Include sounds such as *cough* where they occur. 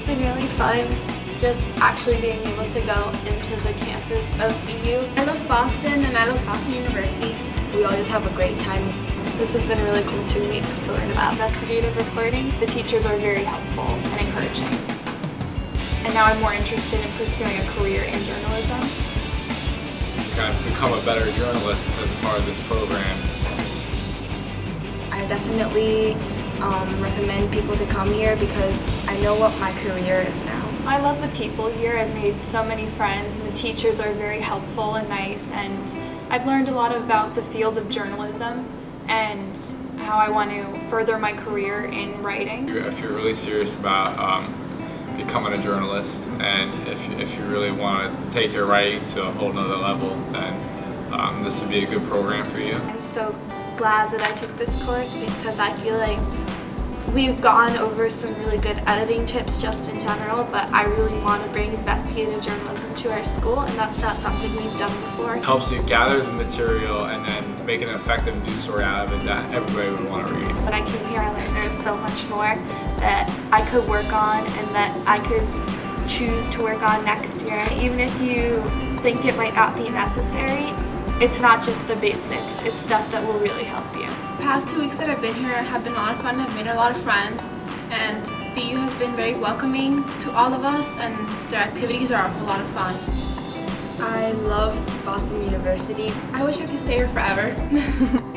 It's been really fun just actually being able to go into the campus of BU. I love Boston and I love Boston University. We always have a great time. This has been a really cool two weeks to learn about investigative reporting. The teachers are very helpful and encouraging. And now I'm more interested in pursuing a career in journalism. I've become a better journalist as a part of this program. I definitely um, recommend people to come here because I know what my career is now. I love the people here. I've made so many friends and the teachers are very helpful and nice and I've learned a lot about the field of journalism and how I want to further my career in writing. If you're really serious about um, becoming a journalist and if, if you really want to take your writing to a whole nother level then um, this would be a good program for you. I'm so glad that I took this course because I feel like we've gone over some really good editing tips just in general, but I really want to bring investigative journalism to our school, and that's not something we've done before. It helps you gather the material and then make an effective news story out of it that everybody would want to read. When I came here, I learned there's so much more that I could work on and that I could choose to work on next year. Even if you think it might not be necessary, it's not just the basics, it's stuff that will really help you. The past two weeks that I've been here have been a lot of fun. I've made a lot of friends and BU has been very welcoming to all of us and their activities are a lot of fun. I love Boston University. I wish I could stay here forever. *laughs*